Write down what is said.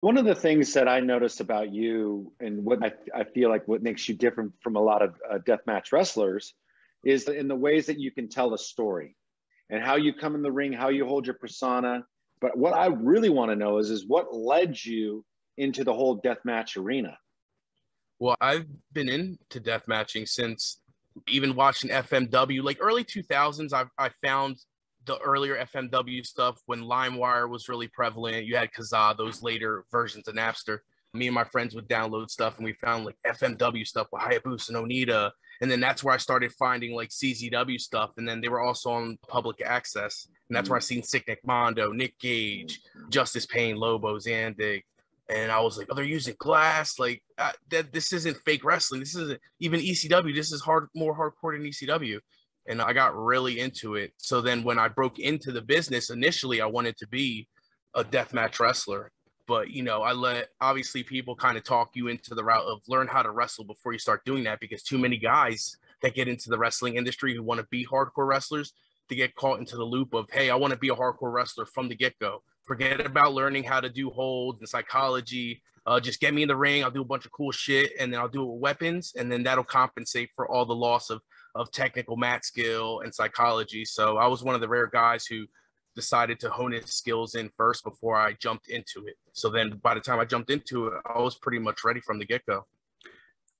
One of the things that I noticed about you and what I, I feel like what makes you different from a lot of uh, deathmatch wrestlers is in the ways that you can tell a story and how you come in the ring, how you hold your persona. But what I really want to know is, is what led you into the whole deathmatch arena? Well, I've been into deathmatching since even watching FMW, like early 2000s. I, I found the earlier FMW stuff when LimeWire was really prevalent. You had Kazaa, those later versions of Napster. Me and my friends would download stuff and we found like FMW stuff with Hayabusa and Onita. And then that's where I started finding like CZW stuff. And then they were also on public access. And that's where I seen Sick Nick Mondo, Nick Gage, Justice Pain, Lobo, Zandig. And I was like, oh, they're using glass. Like uh, that, this isn't fake wrestling. This isn't even ECW. This is hard, more hardcore than ECW and I got really into it. So then when I broke into the business, initially I wanted to be a deathmatch wrestler. But you know, I let obviously people kind of talk you into the route of learn how to wrestle before you start doing that because too many guys that get into the wrestling industry who want to be hardcore wrestlers to get caught into the loop of, hey, I want to be a hardcore wrestler from the get-go. Forget about learning how to do holds and psychology. Uh, just get me in the ring. I'll do a bunch of cool shit, and then I'll do it with weapons, and then that'll compensate for all the loss of of technical mat skill and psychology. So I was one of the rare guys who decided to hone his skills in first before I jumped into it. So then by the time I jumped into it, I was pretty much ready from the get go.